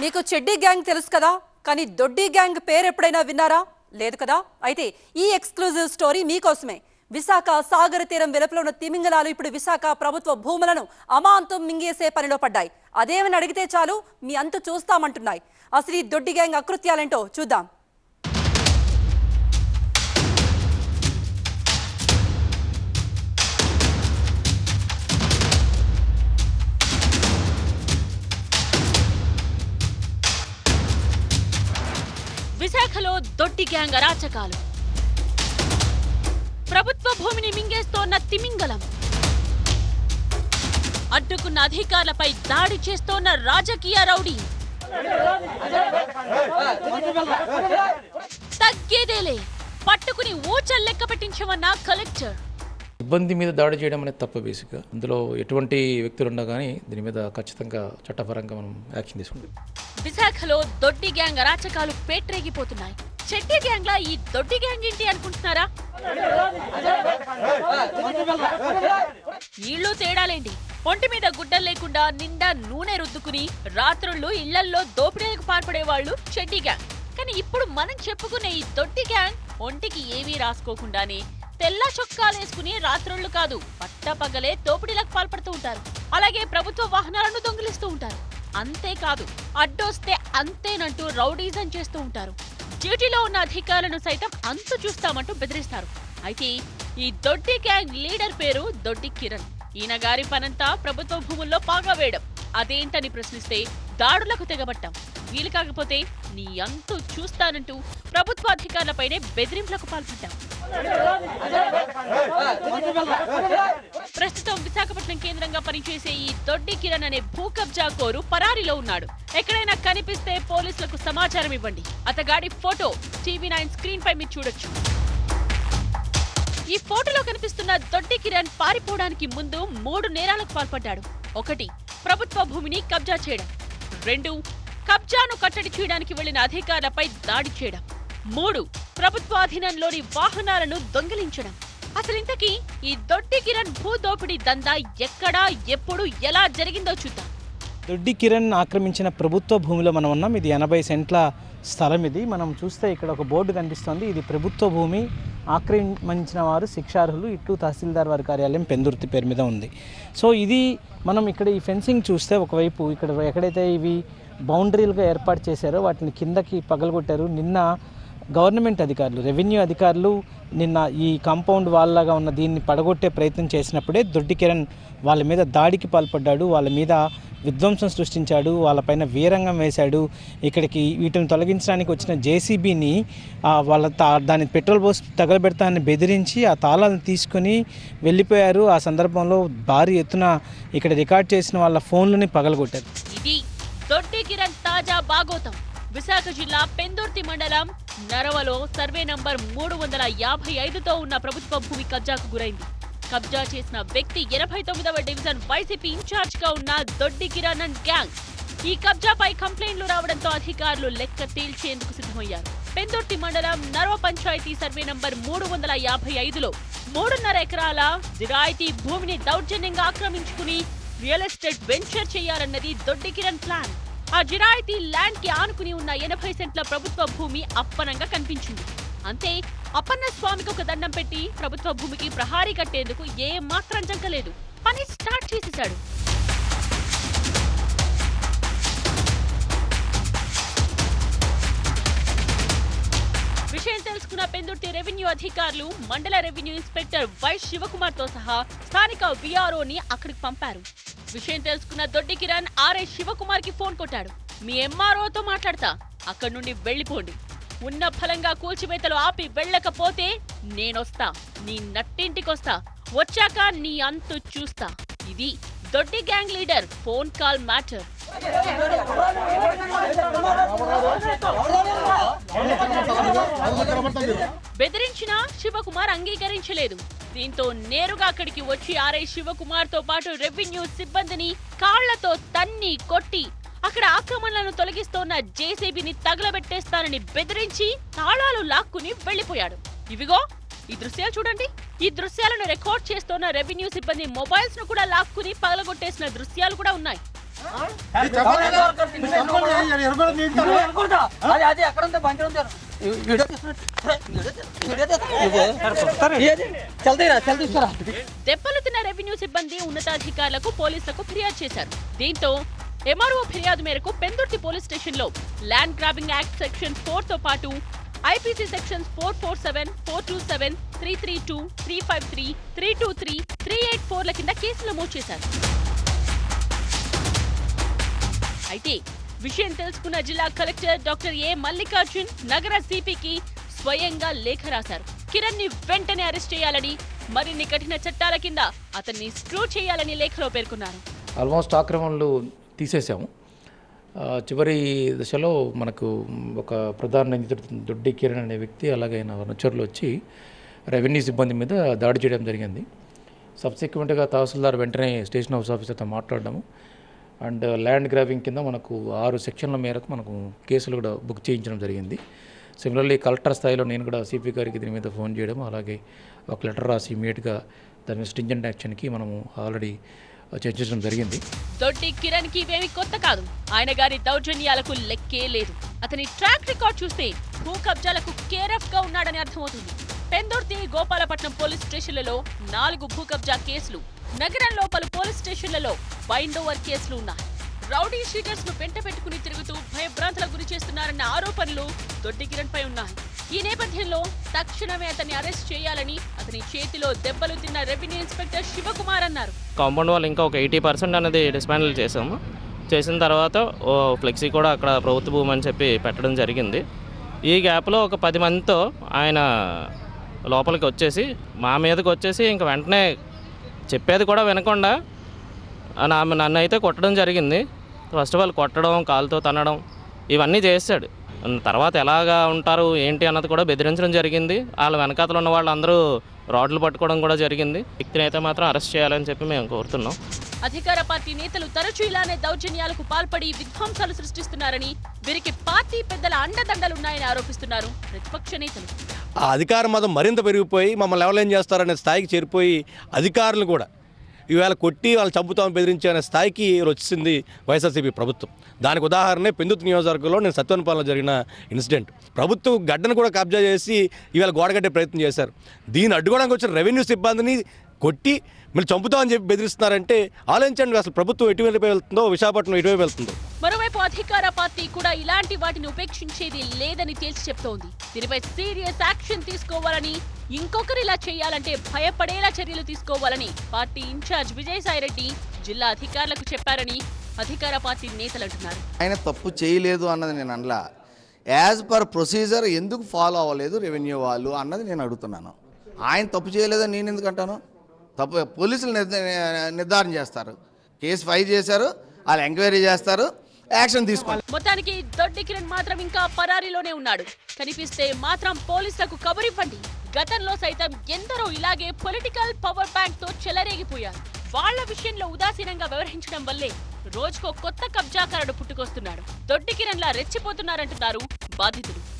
మీకు చెడ్డీ గ్యాంగ్ తెలుసు కదా కానీ దొడ్డి గ్యాంగ్ పేరు ఎప్పుడైనా విన్నారా? లేదు కదా? అయితే ఈ ఎక్స్క్లూజివ్ స్టోరీ మీకోసమే. విశాఖ సాగర తీరం వెలుపల ఉన్న తిమింగలాలు ఇప్పుడు విశాఖ ప్రభుత్వ భూములను అమాంతం మింగేసే పనిలో పడ్డాయి. అదేమని అడిగితే చాలు మీ అంత చూస్తామంటున్నాయి. అసలు ఈ దొడ్డి గ్యాంగ్ అకృత్యాలేంటో చూద్దాం. విశాఖలో దొడ్డి గ్యాంగ్ అరాచకాలు. ప్రభుత్వ భూమిని మింగేస్తోన్న తిమింగలం. అడ్డుకున్న అధికారులపై దాడి చేస్తోన్న రాజకీయ రౌడీ. తగ్గేదేలే పట్టుకుని ఊచల్ లెక్క పెట్టించమన్న కలెక్టర్. ఇబ్బంది మీద దాడి చేయడం అనేది తప్పు బేసిక్గా అందులో ఎటువంటి వ్యక్తులు ఉన్నా కానీ దీని మీద ఖచ్చితంగా చట్టపరంగా మనం యాక్షన్ తీసుకుంటాం. విశాఖలో దొడ్డి గ్యాంగ్ అరాచకాలు పేట్రేగిపోతున్నాయి. చెట్టి గ్యాంగ్ లా ఈ దొడ్డి గ్యాంగ్ ఏంటి అనుకుంటున్నారా? ఇళ్ళు తేడాలేంటి? ఒంటి మీద గుడ్డలు లేకుండా నిండా నూనె రుద్దుకుని రాత్రుళ్ళు ఇళ్ళల్లో దోపిడీలకు పాల్పడే వాళ్ళు చెడ్డి గ్యాంగ్. కానీ ఇప్పుడు మనం చెప్పుకునే ఈ దొడ్డి గ్యాంగ్ ఒంటికి ఏమీ రాసుకోకుండానే తెల్ల చొక్కాలేసుకుని రాత్రుళ్ళు కాదు పట్టపగలే దోపిడీలకు పాల్పడుతూ ఉంటారు. అలాగే ప్రభుత్వ వాహనాలను దొంగిలిస్తూ ఉంటారు. అంతేకాదు అడ్డొస్తే అంతేనంటూ రౌడీజం చేస్తూ ఉంటారు డ్యూటీలో ఉన్న అధికారులను సైతం అంతు చూస్తామంటూ బెదిరిస్తారు అయితే ఈ దొడ్డి గ్యాంగ్ లీడర్ పేరు దొడ్డి కిరణ్ ఈయన గారి పనంతా ప్రభుత్వ భూముల్లో పాగా వేయడం అదేంటని ప్రశ్నిస్తే దాడులకు తెగబట్టాం వీలు కాకపోతే నీ అంతు చూస్తానంటూ ప్రభుత్వ అధికారులపైనే బెదిరింపులకు పాల్పడ్డాం విశాఖపట్నం కేంద్రంగా పనిచేసే ఈ దొడ్డి కిరణ్ అనే భూ కబ్జా కోరు పరారీలో ఉన్నాడు. ఎక్కడైనా కనిపిస్తే పోలీసులకు సమాచారం ఇవ్వండి. అతగాడి ఫోటో టీవీ నైన్ స్క్రీన్ పై మీరు చూడొచ్చు. ఈ ఫోటోలో కనిపిస్తున్న దొడ్డి కిరణ్ పారిపోవడానికి ముందు మూడు నేరాలకు పాల్పడ్డాడు. ఒకటి ప్రభుత్వ భూమిని కబ్జా చేయడం. రెండు కబ్జాను కట్టడి చేయడానికి వెళ్ళిన అధికారులపై దాడి చేయడం. మూడు ప్రభుత్వాధీనంలోని వాహనాలను దొంగిలించడం. అసలు ఇంతకీ ఈ దొడ్డి కిరణ్ భూ దోపిడీ దందా ఎక్కడా ఎప్పుడు ఎలా జరిగిందో చూద్దాం. దొడ్డి కిరణ్ ఆక్రమించిన ప్రభుత్వ భూమిలో మనం ఉన్నాం. ఇది ఎనభై సెంట్ల స్థలం ఇది. మనం చూస్తే ఇక్కడ ఒక బోర్డు కనిపిస్తోంది. ఇది ప్రభుత్వ భూమి. ఆక్రమించిన వారు శిక్షార్హులు. ఇటు తహసీల్దార్ వారి కార్యాలయం పెందుర్తి పేరు మీద ఉంది. సో ఇది మనం ఇక్కడ ఈ ఫెన్సింగ్ చూస్తే ఒకవైపు ఇక్కడ ఎక్కడైతే ఇవి బౌండరీలుగా ఏర్పాటు చేశారో వాటిని కిందకి పగలగొట్టారు. నిన్న గవర్నమెంట్ అధికారులు రెవెన్యూ అధికారులు నిన్న ఈ కాంపౌండ్ వాళ్ళలాగా ఉన్న దీన్ని పడగొట్టే ప్రయత్నం చేసినప్పుడే దొడ్డి కిరణ్ వాళ్ళ మీద దాడికి పాల్పడ్డాడు. వాళ్ళ మీద విధ్వంసం సృష్టించాడు. వాళ్ళపైన వీరంగం వేశాడు. ఇక్కడికి వీటిని తొలగించడానికి వచ్చిన జేసీబీని వాళ్ళ తా దాని పెట్రోల్ పోస్ తగలబెడతానని బెదిరించి ఆ తాళాలను తీసుకొని వెళ్ళిపోయారు. ఆ సందర్భంలో భారీ ఎత్తున ఇక్కడ రికార్డ్ చేసిన వాళ్ళ ఫోన్లని పగలగొట్టారు. ఇది దొడ్డి కిరణ్ తాజా బాగోతం. విశాఖ జిల్లా పెందుర్తి మండలం నరవలో సర్వే నంబర్ మూడు వందల యాభై ఐదుతో ఉన్న ప్రభుత్వ భూమి కబ్జాకు గురైంది. కబ్జా చేసిన వ్యక్తి ఎనభై తొమ్మిదవ డివిజన్ వైసీపీ ఇన్ఛార్జ్గా ఉన్న దొడ్డి కిరణ్ గ్యాంగ్ ఈ కబ్జాపై కంప్లైంట్లు రావడంతో అధికారులు లెక్క తేల్చేందుకు సిద్ధమయ్యారు. పెందుర్తి మండలం నర్వ పంచాయతీ సర్వే నంబర్ మూడు వందల యాభై ఐదులో మూడున్నర ఎకరాల జిరాయితీ భూమిని దౌర్జన్యంగా ఆక్రమించుకుని రియల్ ఎస్టేట్ వెంచర్ చేయాలన్నది దొడ్డి కిరణ్ ప్లాన్. ఆ జిరాయితీ ల్యాండ్కి ఆనుకుని ఉన్న ఎనభై సెంట్ల ప్రభుత్వ భూమి అప్పనంగా కనిపించింది. అంతే అప్పన్న స్వామికి ఒక దండం పెట్టి ప్రభుత్వ భూమికి ప్రహారీ కట్టేందుకు ఏ మాత్రం జంకలేదు. పని స్టార్ట్ చేసేశాడు. విషయం తెలుసుకున్న పెందుర్తి రెవెన్యూ అధికారులు మండల రెవెన్యూ ఇన్స్పెక్టర్ వై శివకుమార్తో సహా స్థానిక విఆర్ఓని అక్కడికి పంపారు. విషయం తెలుసుకున్న దొడ్డి కిరణ్ ఆర్ఐ శివకుమార్కి ఫోన్ కొట్టాడు. మీ ఎంఆర్ఓతో మాట్లాడతా. అక్కడి నుండి వెళ్ళిపోండి. ఉన్న ఫలంగా కూల్చివేతలు ఆపి వెళ్ళకపోతే నేనొస్తా. నీ నట్టింటికొస్తా. వచ్చాక నీ అంతు చూస్తా. ఇది Doddi gang leader phone call matter. బెదిరించిన శివకుమార్ అంగీకరించలేదు. దీంతో నేరుగా అక్కడికి వచ్చి ఆర్ఐ శివకుమార్తో పాటు రెవెన్యూ సిబ్బందిని కాళ్ళతో తన్ని కొట్టి అక్కడ ఆక్రమణలను తొలగిస్తోన్న జేసీబీని తగలబెట్టేస్తానని బెదిరించి తాళాలు లాక్కుని వెళ్ళిపోయాడు ఇవిగో ఈ దృశ్యాలు చూడండి. ఈ దృశ్యాలను రికార్డ్ చేస్తోన్న రెవెన్యూ సిబ్బంది మొబైల్స్ను కూడా లాక్కుని పగలగొట్టేసిన దృశ్యాలు కూడా ఉన్నాయి. అది ఎక్కడ తిన్న రెవెన్యూ సిబ్బంది ఉన్నతాధికారులకు పోలీసులకు ఫిర్యాదు చేశారు. దీంతో ఎంఆర్ఓ ఫిర్యాదు మేరకు పెందుర్తి పోలీస్ స్టేషన్లో ల్యాండ్ గ్రాబింగ్ యాక్ట్ సెక్షన్ ఫోర్తో పాటు IPC sections four four seven four two seven three three two three five three three two three three eight ఫోర్ల కింద కేసులు నమోదు చేశారు. అయితే విషయం తెలుసుకున్న జిల్లా కలెక్టర్ డాక్టర్ ఏ మల్లికార్జున్ నగర సిపికి స్వయంగా లేఖ రాశారు. కిరణ్ని వెంటనే అరెస్ట్ చేయాలని మరిన్ని కఠిన చట్టాల కింద అతన్ని స్క్రూ చేయాలని లేఖలో పేర్కొన్నారు. ఆల్మోస్ట్ ఆక్రమణలు తీసేసాము చివరి దశలో మనకు ఒక ప్రధాన నిందితుడు దొడ్డి కిరణ్ అనే వ్యక్తి అలాగే ఆయన అనుచరులు వచ్చి రెవెన్యూ సిబ్బంది మీద దాడి చేయడం జరిగింది. సబ్సిక్వెంట్గా తహసీల్దార్ వెంటనే స్టేషన్ హౌస్ ఆఫీసర్తో మాట్లాడడము. అండ్ ల్యాండ్ గ్రాబింగ్ కింద మనకు ఆరు సెక్షన్ల మేరకు మనకు కేసులు కూడా బుక్ చేయించడం జరిగింది. సిమిలర్లీ కలెక్టర్ స్థాయిలో నేను కూడా సిపి గారికి దీని మీద ఫోన్ చేయడం అలాగే ఒక లెటర్ రాసి ఇమీడియట్గా దాని మీద స్టింజెంట్ యాక్షన్కి మనము ఆల్రెడీ చర్చించడం జరిగింది. దొడ్డి కిరణ్కి ఇవేమి కొత్త కాదు. ఆయన గారి దౌర్జన్యాలకు లెక్కే లేదు. అతని ట్రాక్ రికార్డ్ చూస్తే భూ కబ్జాలకు కేరఫ్గా ఉన్నాడని అర్థమవుతుంది. పెందుర్తి గోపాలపట్నం పోలీస్ స్టేషన్లలో నాలుగు భూ కబ్జా కేసులు నగరంలో పలు పోలీస్ స్టేషన్లలో వైండ్ ఓవర్ కేసులు ఉన్నాయి. రౌడీ షీటర్స్ను పెంట పెట్టుకుని తిరుగుతూ భయభ్రాంతులకు గురి చేస్తున్నారన్న ఆరోపణలు దొడ్డి కిరణ్ పై ఉన్నాయి. ఈ నేపథ్యంలో తక్షణమే అతన్ని అరెస్ట్ చేయాలని అతని చేతిలో దెబ్బలు తిన్న రెవెన్యూ ఇన్స్పెక్టర్ శివకుమార్ అన్నారు. కాంపౌండ్ వాళ్ళు ఇంకా ఒక ఎయిటీ పర్సెంట్ అనేది డిస్మాండిల్ చేసాము చేసిన తర్వాత ఓ ఫ్లెక్సీ కూడా అక్కడ ప్రభుత్వ భూమి అని చెప్పి పెట్టడం జరిగింది. ఈ గ్యాప్లో ఒక పది మందితో ఆయన లోపలికి వచ్చేసి మా మీదకి వచ్చేసి ఇంక వెంటనే చెప్పేది కూడా వినకుండా ఆమె నన్ను అయితే కొట్టడం జరిగింది. ఫస్ట్ ఆఫ్ ఆల్ కొట్టడం కాలుతో తనడం ఇవన్నీ చేశాడు. తర్వాత ఎలాగా ఉంటారు ఏంటి అన్నది కూడా బెదిరించడం జరిగింది. వాళ్ళ వెనకాతలు ఉన్న వాళ్ళందరూ రాడ్లు పట్టుకోవడం కూడా జరిగింది. వ్యక్తిని అయితే మాత్రం అరెస్ట్ చేయాలని చెప్పి మేము కోరుతున్నాం. అధికార పార్టీ నేతలు తరచూ ఇలానే దౌర్జన్యాలకు పాల్పడి విధ్వంసాలు సృష్టిస్తున్నారని వీరికి పార్టీ పెద్దల అండదండలున్నాయని ఆరోపిస్తున్నారు. ప్రతిపక్ష నేతలు. ఆ అధికార మదం మరింత పెరిగిపోయి మమ్మల్ని ఎవరేం చేస్తారనే స్థాయికి చేరిపోయి అధికారులు కూడా ఈవేళ కొట్టి వాళ్ళు చంపుతామని బెదిరించే అనే స్థాయికి వచ్చింది వైఎస్ఆర్సీపీ ప్రభుత్వం. దానికి ఉదాహరణే పెందుతు నియోజకవర్గంలో నేను సత్యవనపాలెంలో జరిగిన ఇన్సిడెంట్. ప్రభుత్వం గడ్డను కూడా కబ్జా చేసి ఈవేళ గోడగట్టే ప్రయత్నం చేశారు. దీన్ని అడ్డుకోవడానికి వచ్చిన రెవెన్యూ సిబ్బందిని కొట్టి మీరు చంపుతామని చెప్పి బెదిరిస్తున్నారంటే ఆలోచించండి అసలు ప్రభుత్వం ఎటువైపు వెళ్తుందో విశాఖపట్నం ఎటువైపు వెళ్తుందో. అధికార పార్టీ కూడా ఇలాంటి వాటిని ఉపేక్షించేది లేదని తేల్చి చెప్తోంది. దీనిపై సీరియస్ యాక్షన్ తీసుకోవాలని ఇంకొకరిలా చేయాలంటే భయపడేలా చర్యలు తీసుకోవాలని పార్టీ ఇన్ఛార్జ్ విజయసాయిరెడ్డి జిల్లా అధికారులకు చెప్పారని అధికార పార్టీ నేతలు అంటున్నారు. ఆయన తప్పు చేయలేదు అన్నది నేను అనలా. యాజ్ పర్ ప్రొసీజర్ ఎందుకు ఫాలో అవ్వలేదు రెవెన్యూ వాళ్ళు అన్నది నేను అడుగుతున్నాను. ఆయన తప్పు చేయలేదని నేను ఎందుకు అంటాను? తప్పు పోలీసులు నిర్ధ- నిర్ధారణ చేస్తారు. కేసు ఫైల్ చేశారు వాళ్ళు ఎంక్వైరీ చేస్తారు యాక్షన్ తీసుకోవాలి మొత్తానికి దొడ్డి కిరణ్ మాత్రం ఇంకా పరారీలోనే ఉన్నాడు. కనిపిస్తే మాత్రం పోలీసులకు కబురివ్వండి. గతంలో సైతం ఎందరో ఇలాగే పొలిటికల్ పవర్ బ్యాంక్తో చెలరేగిపోయారు. వాళ్ళ విషయంలో ఉదాసీనంగా వ్యవహరించడం వల్లే రోజుకో కొత్త కబ్జాకారుడు పుట్టుకొస్తున్నాడు. దొడ్డి కిరణ్లా రెచ్చిపోతున్నారంటున్నారు బాధితులు.